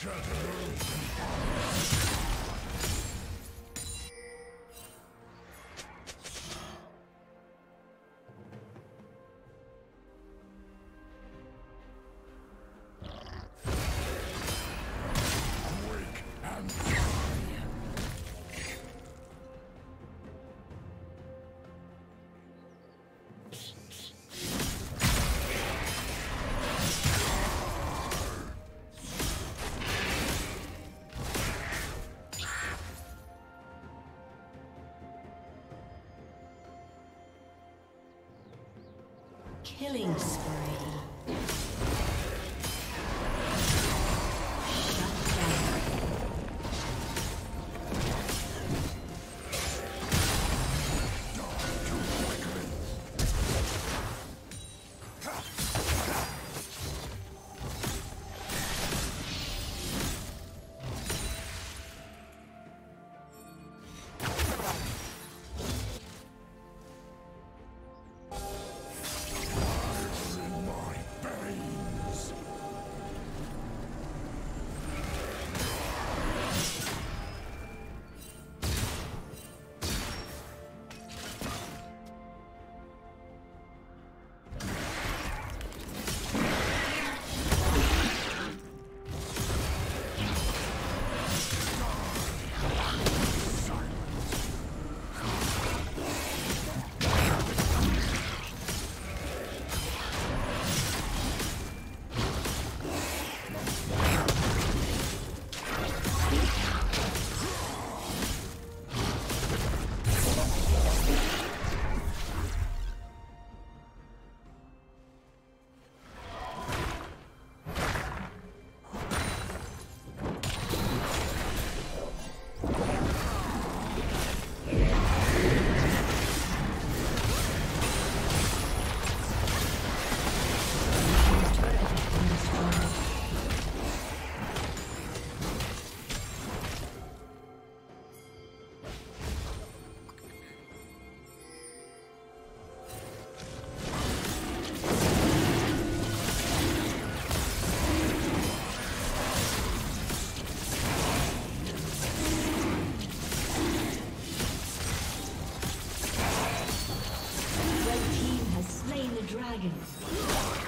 Shut Shadow! Killing spree. dragon.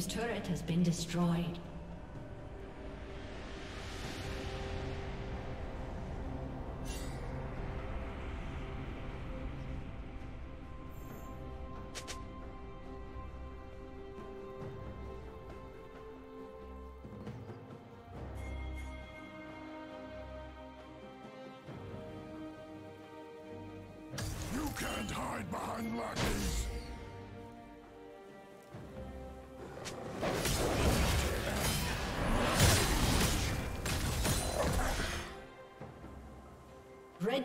Team's turret has been destroyed. You can't hide behind lackeys.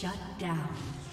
Shut down.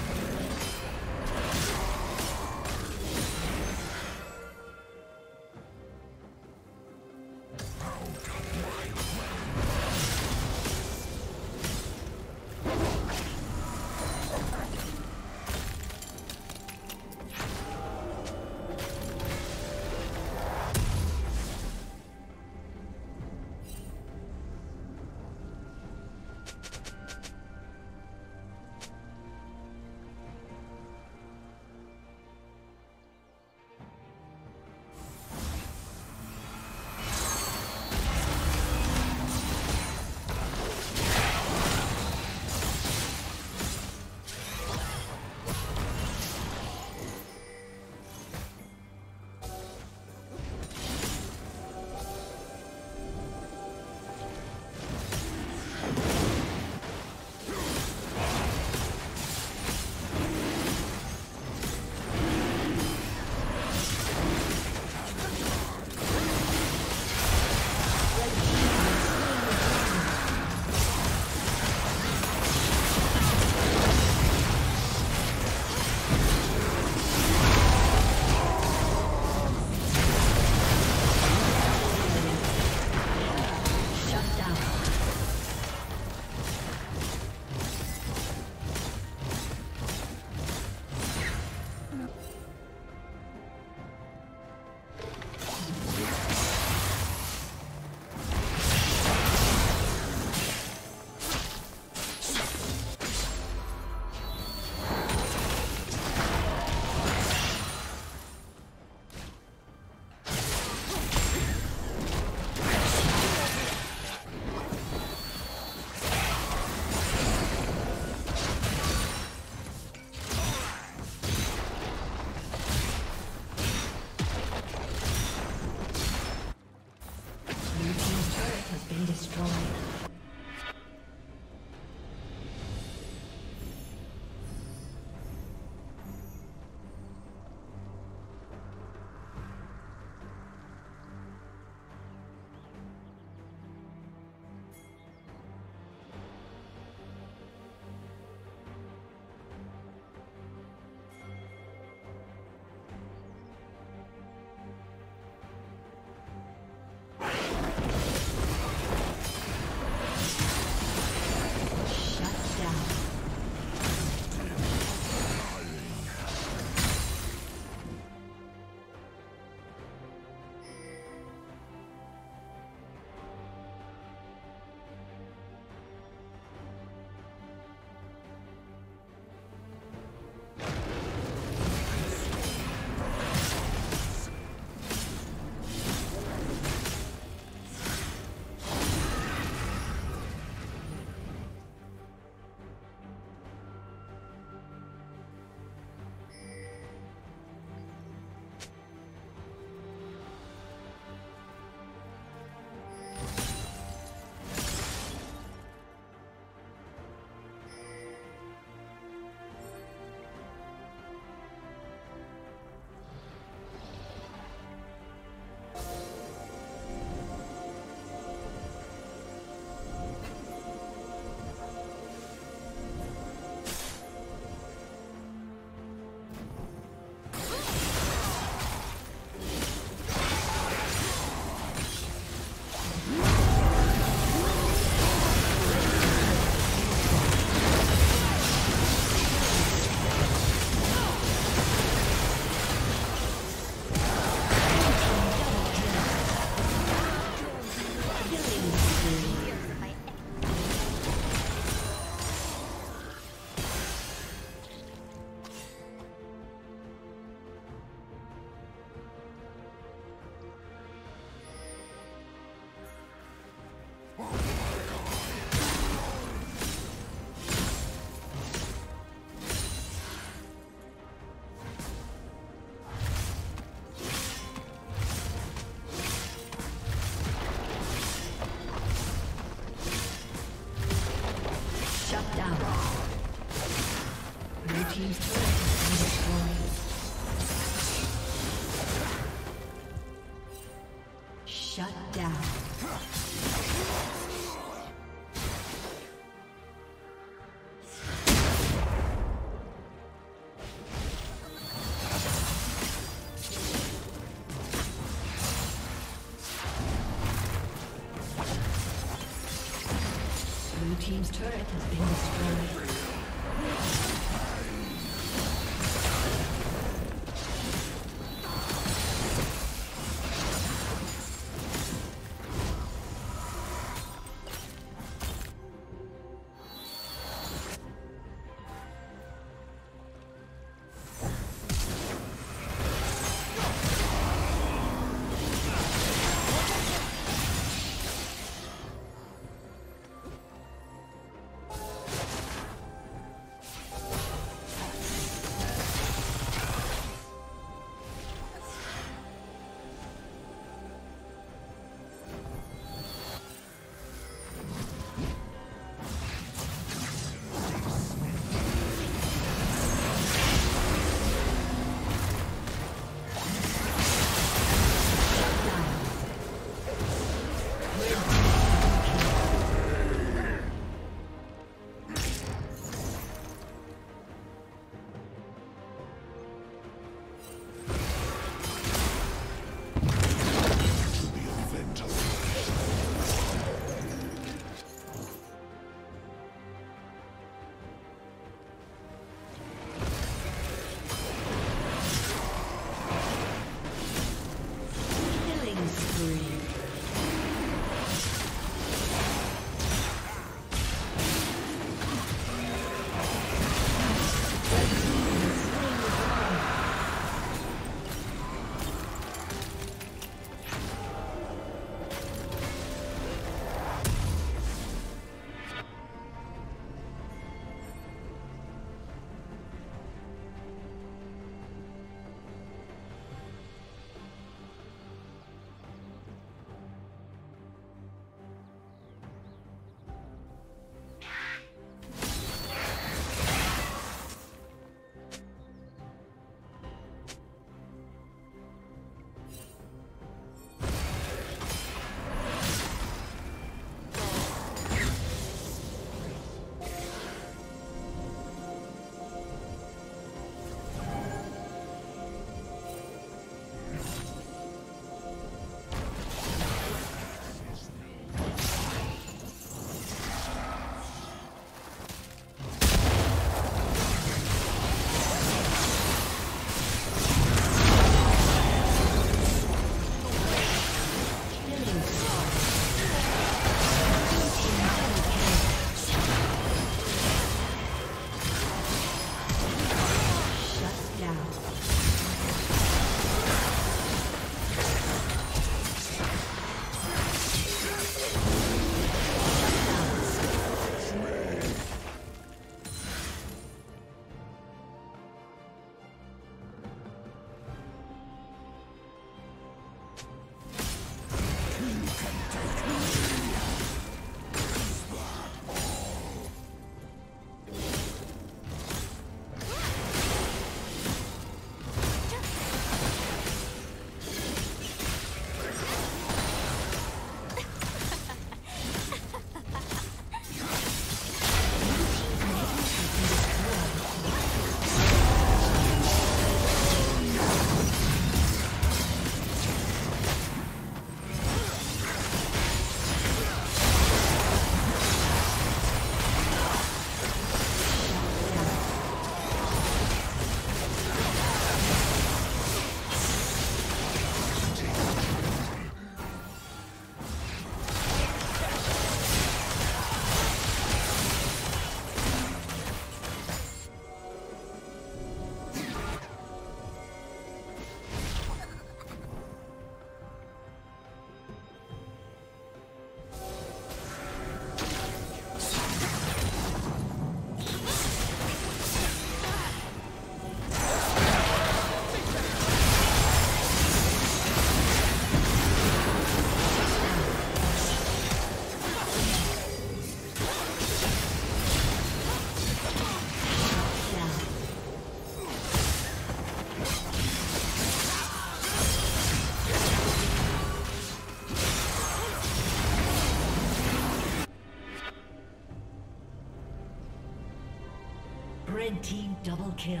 Double kill.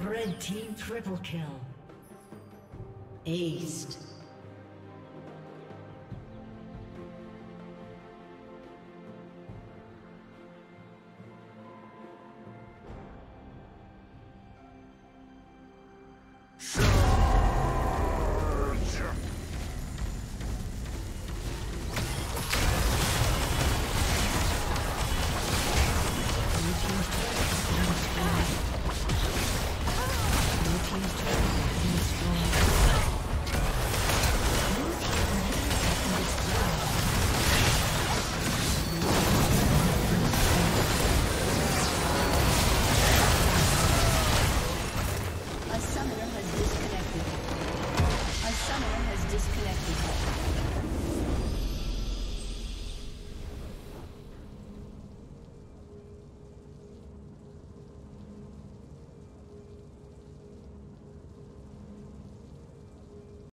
Red team triple kill. Aced.